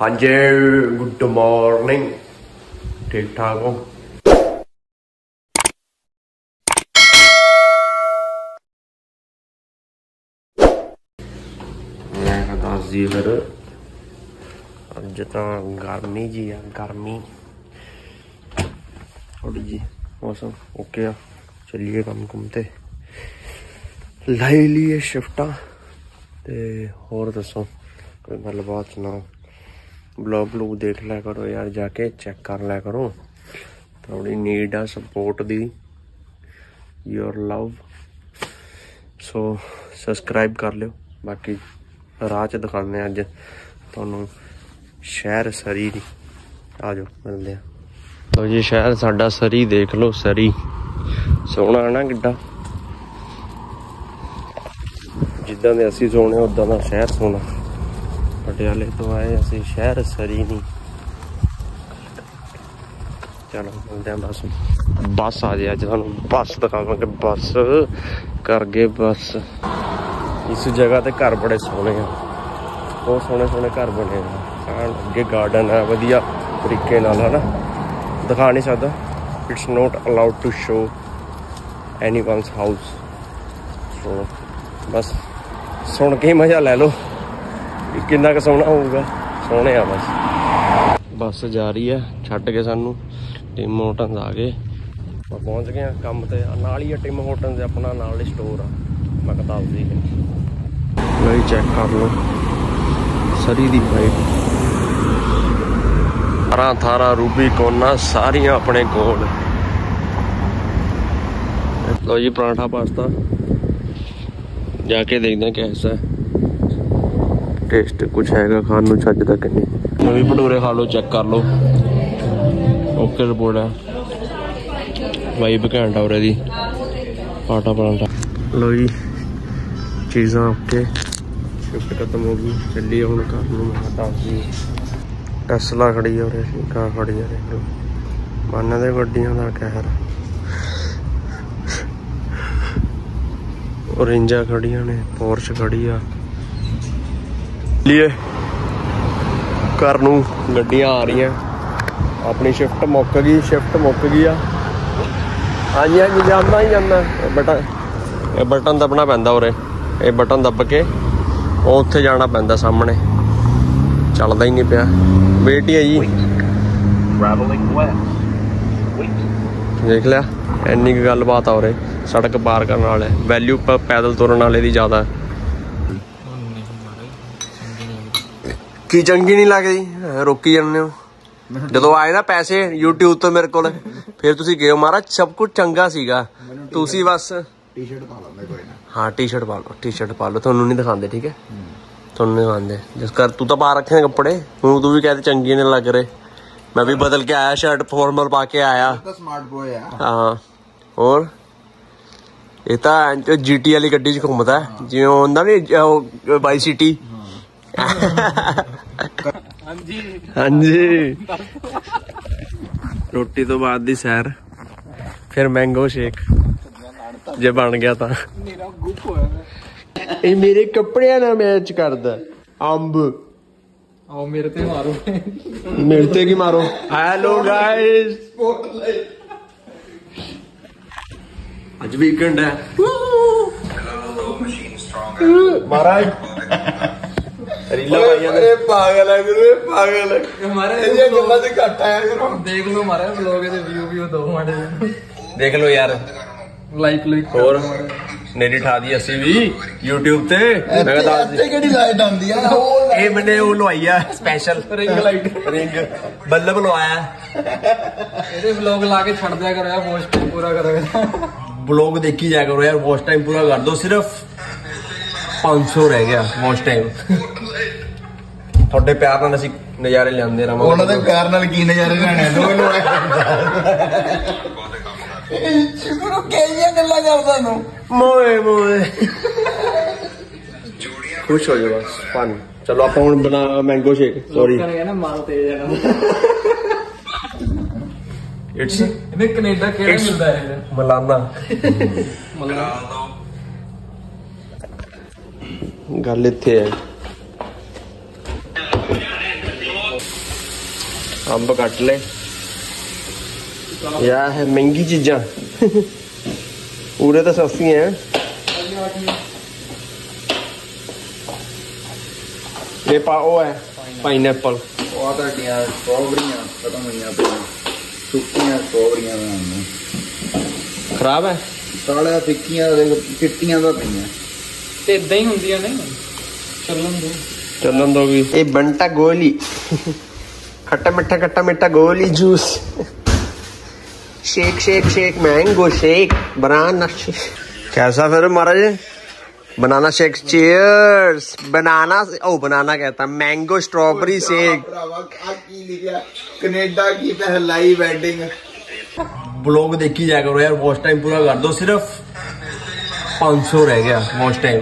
ਹਾਂਜੀ good morning ਠੀਕ ਠਾਕ ਹੋ? ਮੈਂ ਕਿਹਾ ਜੀ ਫਿਰ। ਅੱਜ ਤਾਂ ਗਰਮੀ ਜੀ ਆ, ਗਰਮੀ। ਥੋੜੀ ਜੀ ਮੌਸਮ ਓਕੇ ਆ। ਚੱਲੀਏ ਕੰਮ ਕੁਮ ਤੇ। ਲੈ ਲਈਏ ਸ਼ਿਫਟਾਂ ਤੇ ਹੋਰ ਦੱਸੋ, ਕੋਈ ਗੱਲਬਾਤ ਸੁਣਾਓ? ਬਲੌਗ ਬਲੂਗ ਦੇਖ ਲਿਆ ਕਰੋ ਯਾਰ, ਜਾ ਕੇ ਚੈੱਕ ਕਰ ਲਿਆ ਕਰੋ। ਥੋੜੀ ਨੀਡ ਆ ਸਪੋਰਟ ਦੀ। ਯੋਰ ਲਵ ਸੋ ਸਬਸਕ੍ਰਾਈਬ ਕਰ ਲਿਓ। ਬਾਕੀ ਰਾਹ ਚ ਦਿਖਾਉਂਦੇ ਆ ਅੱਜ। ਤੁਹਾਨੂੰ ਸ਼ਹਿਰ ਸਰੀ ਦੀ। ਆ ਜਾਓ, ਮਿਲਦੇ ਆ। ਲੋ ਜੀ, ਸ਼ਹਿਰ ਸਾਡਾ ਸਰੀ, ਦੇਖ ਲਓ ਸਰੀ। ਸੋਹਣਾ ਨਾ ਕਿੱਡਾ ਜਿੱਦਾਂ ਦੇ ਅਸੀਂ ਸੋਹਣੇ ਉਦਾਂ ਦਾ ਸ਼ਹਿਰ ਸੋਹਣਾ। ਪਟਿਆਲੇ ਤੋਂ ਆਏ, ਅਸੀਂ ਸ਼ਹਿਰ ਸਰੀ ਨਹੀਂ ਚਲੋ, ਮਿਲਦੇ ਆ ਬਸ ਬੱਸ ਆ ਜੇ ਅੱਜ ਤੁਹਾਨੂੰ ਬੱਸ ਦਿਖਾਵਾਂਗੇ, ਬੱਸ। ਕਰ ਗਏ ਬੱਸ। ਇਸ ਜਗ੍ਹਾ ਤੇ ਘਰ ਬੜੇ ਸੋਹਣੇ ਆ। ਬਹੁਤ ਸੋਹਣੇ ਸੋਹਣੇ ਘਰ ਬਣੇ ਆ। ਅੱਗੇ ਗਾਰਡਨ ਆ, ਵਧੀਆ ਤਰੀਕੇ ਨਾਲ, ਹਨਾ? ਦਿਖਾ ਨਹੀਂ ਸਕਦਾ। It's not allowed to show anyone's house so, ਬਸ। ਸੁਣ ਕੇ ਹੀ ਮਜ਼ਾ ਲੈ ਲਓ। ਕਿੰਨਾ ਕੁ ਸੋਹਣਾ ਹੋਊਗਾ? ਸੋਹਣੇ ਆ ਬਸ। ਬੱਸ ਜਾ ਰਹੀ ਹੈ ਛੱਡ ਕੇ ਸਾਨੂੰ ਟਿਮ ਹੋਟਲਸ ਆ ਗਏ। ਆਪਾਂ ਪਹੁੰਚ ਗਏ ਆ ਕੰਮ ਤੇ ਆ ਨਾਲ ਹੀ ਆ ਟਿਮ ਹੋਟਲਸ ਦੇ ਆਪਣਾ ਨਾਲ ਹੀ ਸਟੋਰ ਆ। ਮੈਂ ਕਹ ਦੱਸਦੀ ਲਈ ਚੈੱਕ ਕਰ ਲਓ। ਸਰੀ ਦੀ ਫਾਈਟ ਅਰਾਂ ਥਾਰਾ ਰੂਬੀ ਕੋਨਾ ਸਾਰੀਆਂ ਆਪਣੇ ਕੋਲ। ਲੋ ਜੀ ਪਰਾਂਠਾ ਪਾਸਤਾ। ਜਾ ਕੇ ਦੇਖਦੇ ਹਾਂ ਕੈਸਾ ਟੇਸਟ ਕੁਝ ਹੈਗਾ ਖਾਣ ਨੂੰ ਛੱਜ ਦਾ ਕਿ ਨਹੀਂ ਨਵੀਂ ਭਟੂਰੇ ਖਾ ਲਓ ਚੈੱਕ ਕਰ ਲਓ। ਓਕੇ ਰਿਪੋਰਟ ਹੈ। ਵਾਈਬ ਘੈਂਟ ਆ ਉਰੇ ਦੀ। ਪਾਟਾ ਪਰਾਂਠਾ। ਲੋ ਜੀ ਚੀਜ਼ਾਂ ਓਕੇ ਸ਼ਿਫਟ ਖਤਮ ਹੋ ਗਈ। ਚੱਲੀ ਹੁਣ ਘਰ ਨੂੰ ਮੈਂ ਦੀ ਟੈਸਲਾ ਖੜੀ ਆ ਉਰੇ ਕਾ ਖੜੀ ਆ ਲਓ। ਮਨ ਦੇ ਗੱਡੀਆਂ ਦਾ ਕਹਿਰ। ਔਰੇਂਜਾ ਖੜੀਆਂ ਨੇ ਪੋਰਸ਼ ਖੜੀ ਆ। ਲਈ ਘਰ ਨੂੰ ਗੱਡੀਆਂ ਆ ਰਹੀਆਂ। ਆਪਣੀ ਸ਼ਿਫਟ ਮੁੱਕ ਗਈ ਸ਼ਿਫਟ ਮੁੱਕ ਗਈ ਆ। ਹਾਂਜੀ ਹਾਂਜੀ ਜਾਂਦਾ ਹੀ ਜਾਂਦਾ। ਬਟਨ ਇਹ ਬਟਨ ਦਬਣਾ ਪੈਂਦਾ ਉਰੇ। ਇਹ ਬਟਨ ਦੱਬ ਕੇ ਉਹ ਉੱਥੇ ਜਾਣਾ ਪੈਂਦਾ ਸਾਹਮਣੇ। ਚੱਲਦਾ ਹੀ ਨਹੀਂ ਪਿਆ। ਵੇਟ ਹੀ ਹੈ ਜੀ. ਦੇਖ ਲਿਆ। ਇੰਨੀ ਕੁ ਗੱਲਬਾਤ ਆ ਉਰੇ। ਸੜਕ ਪਾਰ ਕਰਨ ਵਾਲੇ। ਵੈਲਿਊ ਪੈਦਲ ਤੁਰਨ ਵਾਲੇ ਦੀ ਜ਼ਿਆਦਾ। ਹੈ। ਕੀ ਚੰਗੀ ਨਹੀਂ ਲੱਗਦੀ ਰੋਕੀ ਜਾਂਦੇ ਹੋ। ਜਦੋਂ ਆਏ ਨਾ ਪੈਸੇ YouTube ਤੋਂ ਮੇਰੇ ਕੋਲ ਫਿਰ ਤੁਸੀਂ ਗਏ ਮਹਾਰਾਜ ਸਭ ਕੁਝ ਚੰਗਾ ਸੀਗਾ। ਤੁਸੀਂ ਬਸ ਟੀ-ਸ਼ਰਟ ਪਾ ਲੈਂਦਾ ਕੋਈ ਨਾ। ਹਾਂ ਟੀ-ਸ਼ਰਟ ਪਾ ਲਓ ਟੀ-ਸ਼ਰਟ ਪਾ ਲਓ। ਤੁਹਾਨੂੰ ਨਹੀਂ ਦਿਖਾਉਂਦੇ ਠੀਕ ਹੈ? ਤੁਹਾਨੂੰ ਨਹੀਂ ਦਿਖਾਉਂਦੇ। ਜਿਸ ਕਰ ਤੂੰ ਤਾਂ ਪਾ ਰੱਖੇ ਨੇ ਕੱਪੜੇ ਹੁਣ ਤੂੰ ਵੀ ਕਹਿੰਦੇ ਚੰਗੇ ਨਹੀਂ ਲੱਗ ਰਹੇ। ਮੈਂ ਵੀ ਬਦਲ ਕੇ ਆਇਆ ਸ਼ਰਟ ਫਾਰਮਲ ਪਾ ਕੇ ਆਇਆ। ਤਾਂ ਸਮਾਰਟ ਬੋਏ ਆ। ਹਾਂ ਹੋਰ? ਇਹ ਤਾਂ ਜੀਟੀ ਵਾਲੀ ਗੱਡੀ 'ਚ ਘੁੰਮਦਾ। ਜਿਵੇਂ ਹੁੰਦਾ ਨਹੀਂ ਬਾਈ ਸਿਟੀ ਹਾਂਜੀ। ਹਾਂਜੀ। ਰੋਟੀ ਤੋਂ ਬਾਅਦ ਦੀ ਸੈਰ ਫਿਰ ਮੈਂਗੋ ਸ਼ੇਕ ਜੇ ਬਣ ਗਿਆ ਤਾਂ। ਇਹ ਮੇਰੇ ਕੱਪੜਿਆਂ ਨਾਲ ਮੈਚ ਕਰਦਾ। ਅੰਬ। ਆਓ ਮੇਰੇ ਤੇ ਮਾਰੋ। ਮੇਰੇ ਤੇ ਕੀ ਮਾਰੋ? ਹੈਲੋ ਗਾਇਸ ਅੱਜ ਵੀਕਐਂਡ ਹੈ। ਮਹਾਰਾਜ ਰੀਲਾ ਪਾਈਆਂ ਨੇ। ਪਾਗਲ ਹੈ ਗੁਰੂ ਇਹ ਪਾਗਲ ਹੈ ਮਾਰੇ ਇਹਦੀਆਂ ਗੱਲਾਂ ਤੇ। ਘੱਟ ਆਇਆ ਕਰੋ। ਦੇਖ ਲਓ ਮਾਰੇ ਵਲੋਗ ਦੇ ਵਿਊ ਵੀ ਦੋ ਮਾੜੇ ਦੇਖ ਲਓ ਯਾਰ। ਲਾਈਕ ਲਾਈਕ ਹੋਰ? ਨੇਰੀ ਠਾ ਦੀ ਅਸੀਂ ਵੀ YouTube ਤੇ। ਮੈਂ ਕਿਹਾ ਦੱਸ ਇੱਥੇ ਕਿਹੜੀ ਲਾਈਟ ਆਉਂਦੀ ਆ? ਉਹ ਇਹ ਮੈਨੇ ਉਹ ਲਵਾਈ ਆ special ring light ring bulb ਲਵਾਇਆ। ਇਹਦੇ ਵਲੋਗ ਲਾ ਕੇ ਛੱਡ ਦਿਆ ਕਰੋ ਯਾਰ ਵਾਚ ਟਾਈਮ ਪੂਰਾ ਕਰੋ ਬਲੌਗ ਦੇਖੀ ਜਾਇਆ ਕਰੋ ਯਾਰ ਵਾਚ ਟਾਈਮ ਪੂਰਾ ਕਰ ਦੋ ਸਿਰਫ 500 ਰਹਿ ਗਿਆ ਵਾਚ ਟਾਈਮ ਤੁਹਾਡੇ ਪਿਆਰ ਨਾਲ ਅਸੀਂ ਨਜ਼ਾਰੇ ਲੈਂਦੇ ਰਹਾਂਗੇ। ਉਹਨਾਂ ਦੇ ਪਿਆਰ ਨਾਲ ਕੀ ਨਜ਼ਾਰੇ ਲੈਣੇ ਦੋ ਮੈਨੂੰ ਸ਼ੁਕਰ ਕਿਹੜੀਆਂ ਗੱਲਾਂ ਕਰਦਾ ਨੂੰ ਮੋਏ ਮੋਏ। ਖੁਸ਼ ਹੋ ਜਾਓ ਬਸ ਫਨ ਚਲੋ ਆਪਾਂ ਹੁਣ ਬਣਾ ਮੈਂਗੋ ਸ਼ੇਕ ਸੌਰੀ ਕਰੇਗਾ ਨਾ ਮਾਲ ਤੇ ਜਾਣਾ ਇਟਸ ਇਹਨੇ ਕੈਨੇਡਾ ਕਿਹੜਾ ਮਿਲਦਾ ਹੈ ਮਲਾਨਾ। ਮਤਲਬ ਗੱਲ ਇੱਥੇ ਹੈ। ਅੰਬ ਕੱਟ ਲੈ ਯਾ ਹੈ ਮਹਿੰਗੀ ਚੀਜ਼ਾਂ। ਉਰੇ ਤਾਂ ਸਸਤੀਆਂ ਹੈ ਇਹ ਪਾ ਉਹ ਹੈ ਪਾਈਨਐਪਲ ਉਹ ਆ ਤੁਹਾਡੀਆਂ ਸਟ੍ਰਾਬੇਰੀਆਂ ਖਤਮ ਹੋਈਆਂ ਪਈਆਂ। ਸੁੱਕੀਆਂ ਸਟ੍ਰਾਬੇਰੀਆਂ ਖਰਾਬ ਹੈ ਸਾਲਿਆ ਫਿੱਕੀਆਂ ਦੇ ਚਿੱਟੀਆਂ ਦਾ ਪਈਆਂ। ਤੇ ਇਦਾਂ ਹੀ ਹੁੰਦੀਆਂ ਨੇ। ਚੱਲਣ ਦੋ। ਚੱਲਣ ਦੋ ਵੀ। ਇਹ ਬੰਟਾ ਗੋਲੀ। खट्टा मिठा खट्टा मिठा गोली juice. Shake shake shake mango shake banana shake. कैसा फिर महाराज? Banana shake. चेयर्स बनाना ओ बनाना कहता मैंगो स्ट्रॉबेरी शेक। कनेडा की पहलाई वेडिंग ब्लॉग देखी जाया करो यार वॉच टाइम पूरा कर दो सिर्फ़ 500 रह गया वॉच टाइम